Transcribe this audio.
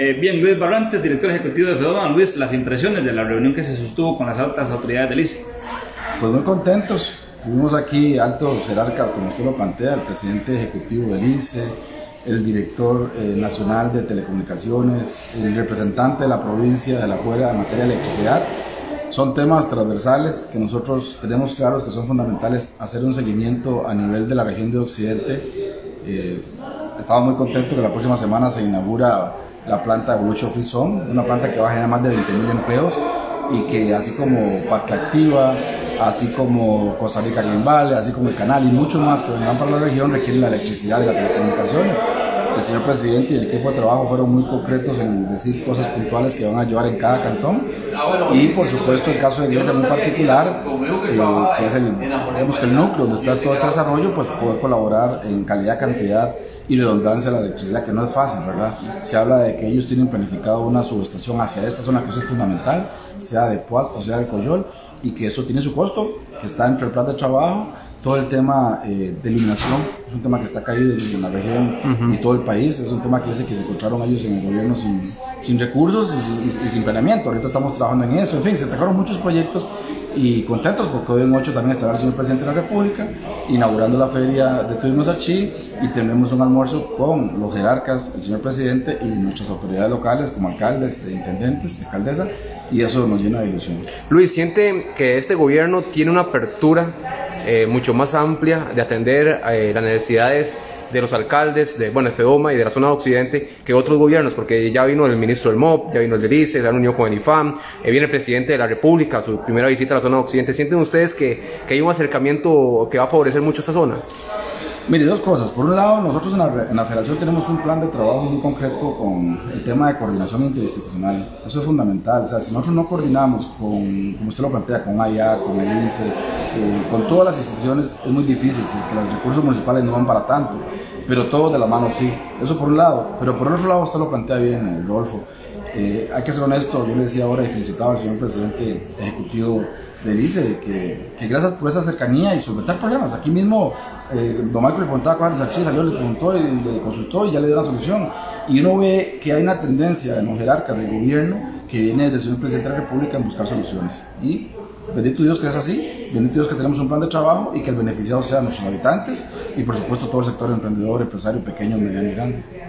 Eh, bien, Luis Barrantes, director ejecutivo de FEDOMA. Luis, las impresiones de la reunión que se sostuvo con las altas autoridades del ICE. Pues muy contentos. Tuvimos aquí alto jerarca, como usted lo plantea, el presidente ejecutivo del ICE, el director eh, nacional de telecomunicaciones, el representante de la provincia de la Fuera en materia de electricidad. Son temas transversales que nosotros tenemos claros que son fundamentales hacer un seguimiento a nivel de la región de Occidente. Eh, estamos muy contentos que la próxima semana se inaugura la planta Bolucho Free Zone, una planta que va a generar más de 20.000 empleos y que así como Parque Activa, así como Costa Rica Green Valley, así como el canal y muchos más que vendrán para la región requieren la electricidad y las telecomunicaciones. El señor presidente y el equipo de trabajo fueron muy concretos en decir cosas puntuales que van a ayudar en cada cantón y por supuesto el caso de Iglesia en particular, eh, que es el, digamos que el núcleo donde está todo este desarrollo, pues poder colaborar en calidad, cantidad y redundancia de la electricidad, que no es fácil, ¿verdad? Se habla de que ellos tienen planificado una subestación hacia esta zona que eso es fundamental, sea de Puaz o sea de Coyol, y que eso tiene su costo, que está entre el plan de trabajo, todo el tema eh, de iluminación, es un tema que está caído en la región y todo el país, es un tema que dice que se encontraron ellos en el gobierno sin, sin recursos y, sin planeamiento, ahorita estamos trabajando en eso, en fin, se atacaron muchos proyectos y contentos porque hoy en 8 también estará el señor presidente de la República inaugurando la feria de Turismo y tenemos un almuerzo con los jerarcas, el señor presidente y nuestras autoridades locales como alcaldes, e intendentes, alcaldesa y eso nos llena de ilusión. Luis, ¿siente que este gobierno tiene una apertura eh, mucho más amplia de atender eh, las necesidades de los alcaldes, de bueno, FEOMA y de la zona de Occidente que otros gobiernos, porque ya vino el ministro del MOP, ya vino el del ICE, se unió con el IFAM, eh, viene el presidente de la República, su primera visita a la zona de Occidente. ¿Sienten ustedes que, que hay un acercamiento que va a favorecer mucho esta zona? Mire, dos cosas. Por un lado, nosotros en la, federación tenemos un plan de trabajo muy concreto con el tema de coordinación interinstitucional. Eso es fundamental. O sea, si nosotros no coordinamos con, como usted lo plantea, con AIA, con el ICE, eh, con todas las instituciones, es muy difícil porque los recursos municipales no van para tanto. Pero todo de la mano sí. Eso por un lado. Pero por otro lado, usted lo plantea bien, eh, Rodolfo. Eh, hay que ser honesto, yo le decía ahora y felicitaba al señor presidente ejecutivo del ICE, que, gracias por esa cercanía y solventar problemas. Aquí mismo, eh, don Michael le preguntaba cuántas acciones salió, le preguntó y le consultó y ya le dio la solución. Y uno ve que hay una tendencia en los jerarcas del gobierno que viene desde el señor presidente de la República en buscar soluciones. Y bendito Dios que es así, bendito Dios que tenemos un plan de trabajo y que el beneficiado sean nuestros habitantes y por supuesto todo el sector emprendedor, empresario, pequeño, mediano y grande.